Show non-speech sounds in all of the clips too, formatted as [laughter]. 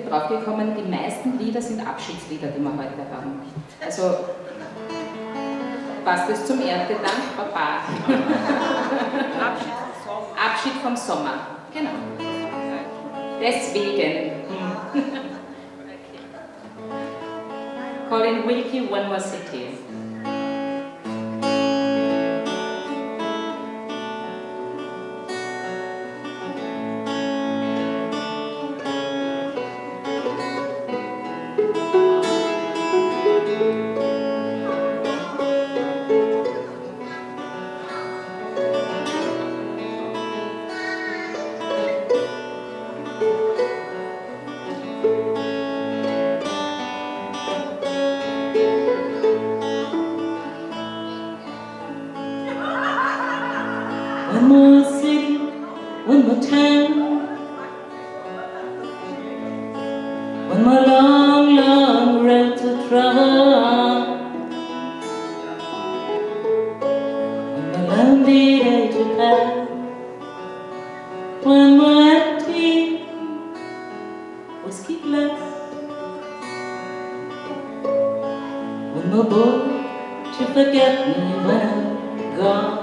bin draufgekommen, die meisten Lieder sind Abschiedslieder, die wir heute haben. Also passt es zum Erntedank, Papa. Abschied vom Sommer. Abschied vom Sommer, genau. Deswegen. [laughs] Colin Wilkie, One More City. One more time. One more long, long road to travel on One more lonely day to pass. One more empty whiskey glass One more boy to forget me when I'm gone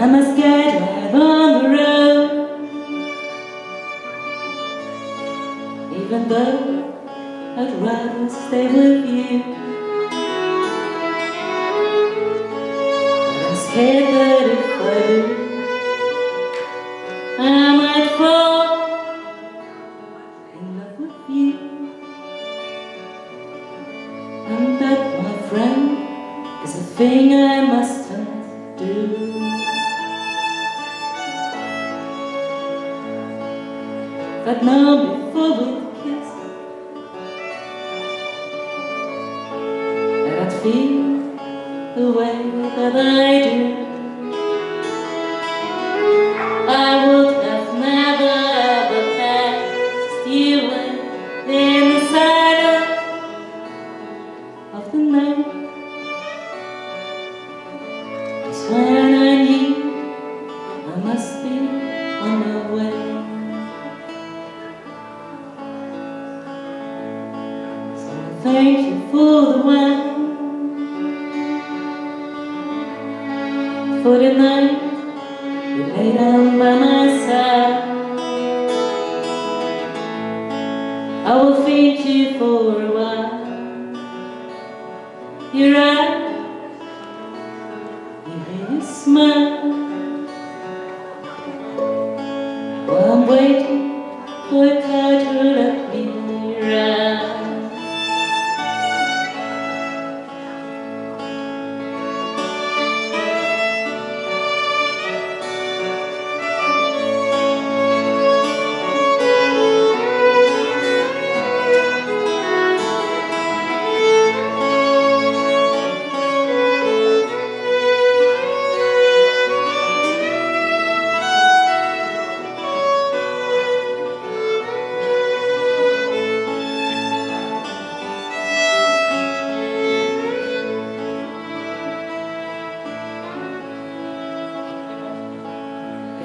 I must get out on the road. Even though I'd rather stay with you. But I'm scared that if I do I might fall in love with you. And that, my friend, is a thing I mustn't But now before we kiss I'd feel the way that I do. I would have never ever passed you in the silence of the night. Just when I knew I must be For the night. You lay down by my side. I will feed you for a while. Your eyes You made me smile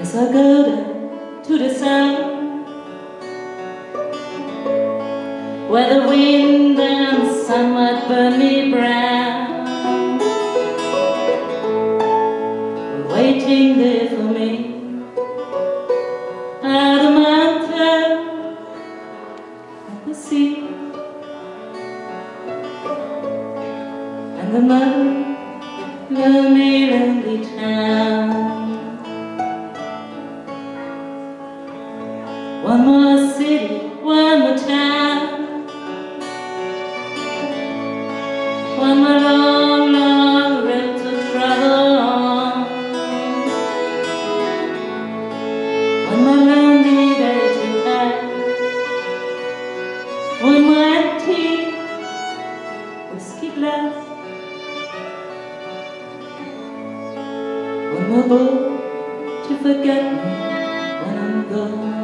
Guess I'll go down to the sun. Where the wind and the sun might burn me brown. Waiting there for me. At the mountain At the sea. And the lonely, lonely, lonely town One more boat to forget me when I'm gone